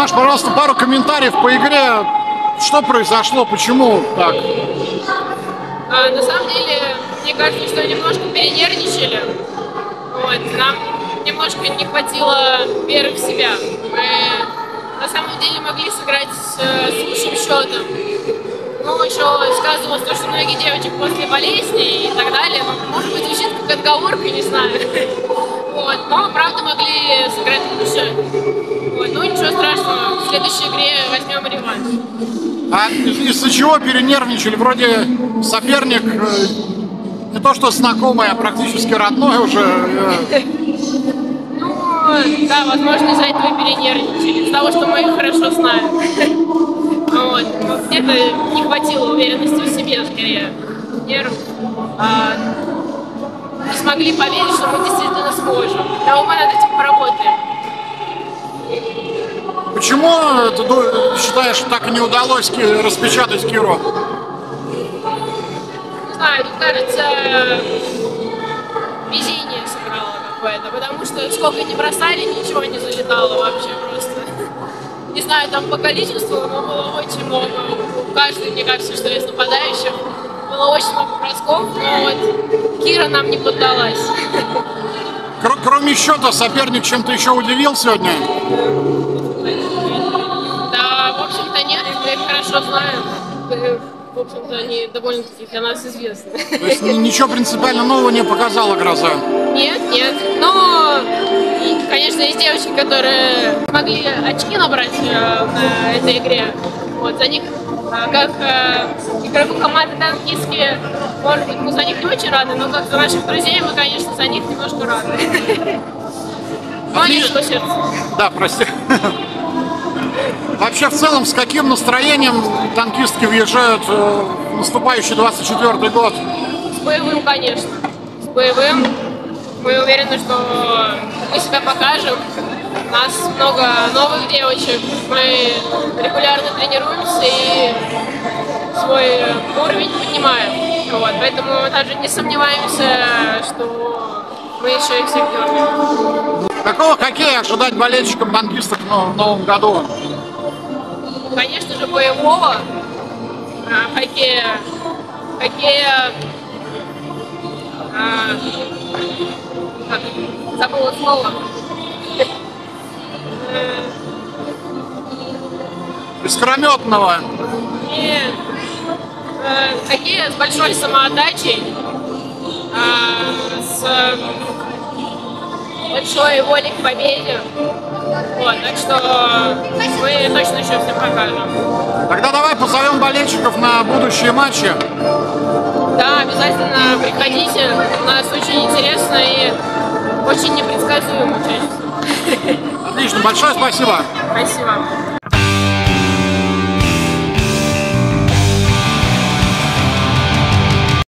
Маш, пожалуйста, пару комментариев по игре. Что произошло, почему так? А, на самом деле, мне кажется, что немножко перенервничали. Вот, нам немножко не хватило веры в себя. Мы на самом деле могли сыграть с, с лучшим счетом. Ну, еще сказывалось то, что многие девочек после болезни и так далее. Ну, может быть, звучит как отговорка, не знаю. Вот, но, правда, могли сыграть лучше. Вот, ну, ничего страшного. В следующей игре возьмем реванш. А из-за чего перенервничали? Вроде соперник э, не то что знакомый, а практически родной уже. э. Ну, да, возможно, из-за этого перенервничали. Из-за того, что мы их хорошо знаем. Вот. Где-то не хватило уверенности в себе, скорее, нерв. А, не смогли поверить, что мы действительно сможем. Но мы над этим поработаем. Почему э, ты считаешь, так и не удалось распечатать Киру? Не знаю, тут кажется, везение сыграло какое-то, потому что сколько не бросали, ничего не залетало вообще просто. Не знаю, там по количеству, но было очень много. У каждой, мне кажется, что из нападающих было очень много бросков, но вот Кира нам не поддалась. Кроме счета, соперник чем-то еще удивил сегодня? Да, в общем-то нет, мы их хорошо знаем. Э, В общем-то, они довольно-таки для нас известны. То есть ни- ничего принципиально нового не показала гроза. Нет, нет. Но, конечно, есть девочки, которые могли очки набрать э, на этой игре. Вот, за них, э, как э, игроку команды танкистки, может быть, мы за них не очень рады, но как за наших друзей мы, конечно, за них немножко рады. Но они что сердце. Да, прости. Вообще, в целом, с каким настроением танкистки въезжают э, в наступающий 24 год? С боевым, конечно. С боевым. Мы уверены, что мы себя покажем. У нас много новых девочек. Мы регулярно тренируемся и свой уровень поднимаем. Вот. Поэтому мы даже не сомневаемся, что мы еще и всех дернем. Какого хоккея ожидать болельщикам танкисток в новом году? Конечно же, боевого а, хоккея, хоккея, а, забыла слово. Э, Искрометного. Нет. Э, Хоккея с большой самоотдачей, а, с большой волей к победе. Вот, так что мы точно еще всем покажем. Тогда давай позовем болельщиков на будущие матчи. Да, обязательно приходите. У нас очень интересно и очень непредсказуемо чаще всего. Отлично, большое спасибо. Спасибо.